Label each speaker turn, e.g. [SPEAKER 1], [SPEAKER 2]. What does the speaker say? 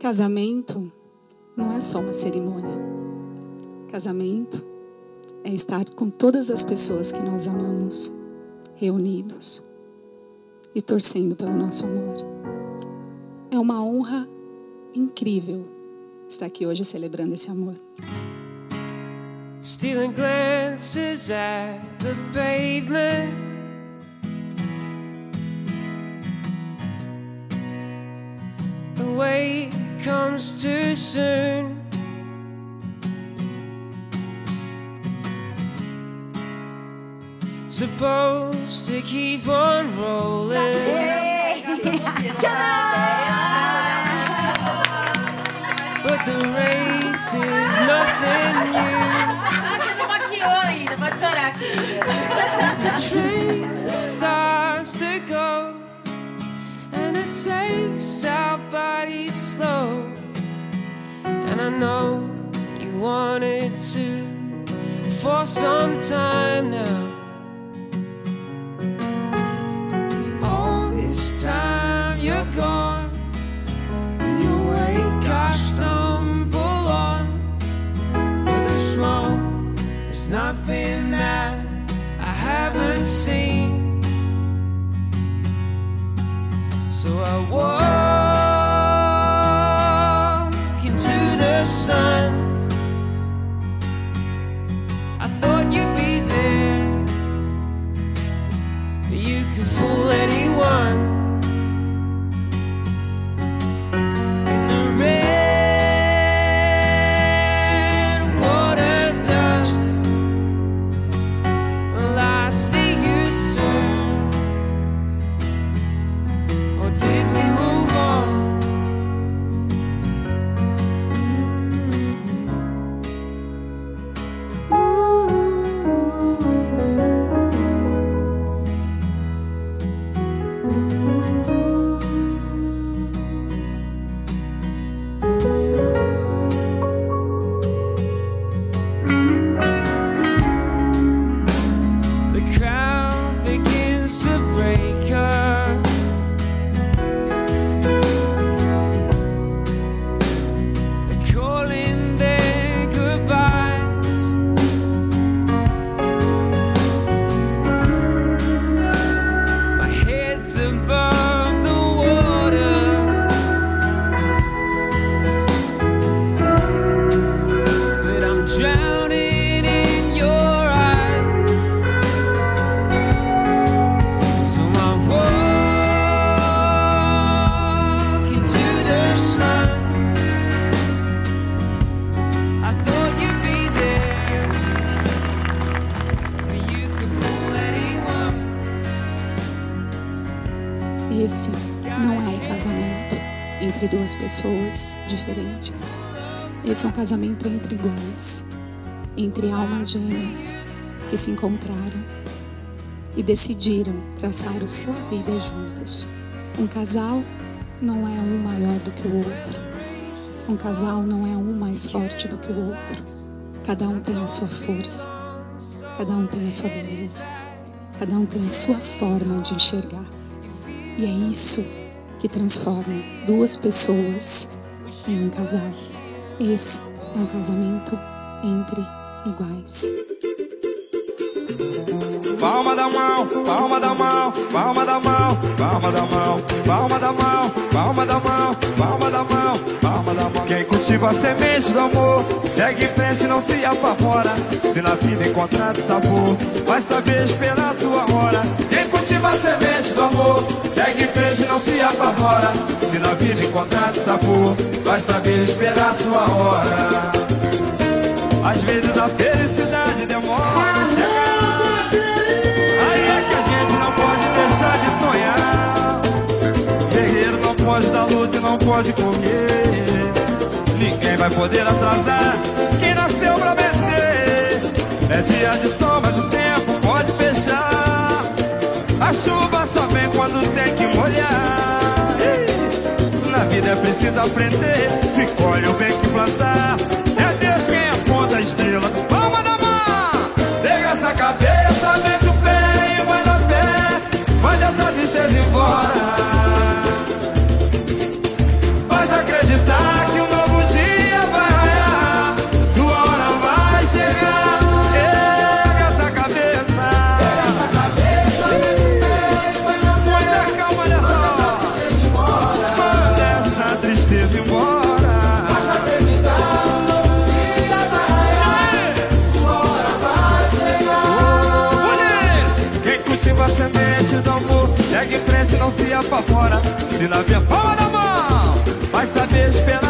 [SPEAKER 1] Casamento não é só uma cerimônia. Casamento é estar com todas as pessoas que nós amamos, reunidos e torcendo pelo nosso amor. É uma honra incrível estar aqui hoje celebrando esse amor. Stealing glances at the pavement. The way comes too soon. Supposed to keep on rolling. But the race is nothing new. As the train starts to go and it takes our bodies slow. And I know you wanted to for some time now. All this time you're gone. In your wake, I stumble on. But the smoke is nothing that I haven't seen. So I walk Esse não é um casamento entre duas pessoas diferentes. Esse é um casamento entre iguais, entre almas gêmeas que se encontraram e decidiram traçar a sua vida juntos. Um casal não é um maior do que o outro. Um casal não é um mais forte do que o outro. Cada um tem a sua força, cada um tem a sua beleza, cada um tem a sua forma de enxergar. E é isso que transforma duas pessoas em um casal. Esse é um casamento entre iguais.
[SPEAKER 2] Palma da mão, palma da mão, palma da mão, palma da mão, palma da mão, palma da mão, palma da mão, palma da mão. Quem cultiva a semente do amor, segue em frente, não se apavora. Se na vida encontrar sabor, vai saber esperar sua hora. Quem cultiva a semente do amor, segue em frente, não se apavora. Se na vida encontrar sabor, vai saber esperar sua hora. Às vezes a felicidade demora pode dar luta e não pode correr. Ninguém vai poder atrasar quem nasceu pra vencer. É dia de sol, mas o tempo pode fechar. A chuva só vem quando tem que molhar. Na vida é preciso aprender. Se colhe ou tem que plantar. não se apavora Se na minha palma da mão. Vai saber esperar.